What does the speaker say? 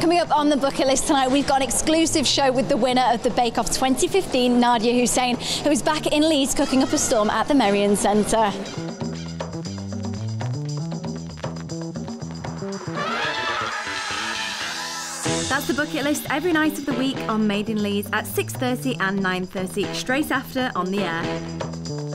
Coming up on the Book It List tonight, we've got an exclusive show with the winner of the Bake Off 2015, Nadiya Hussain, who is back in Leeds cooking up a storm at the Merrion Centre. That's the Book It List every night of the week on Made in Leeds at 6.30 and 9.30, straight after on the air.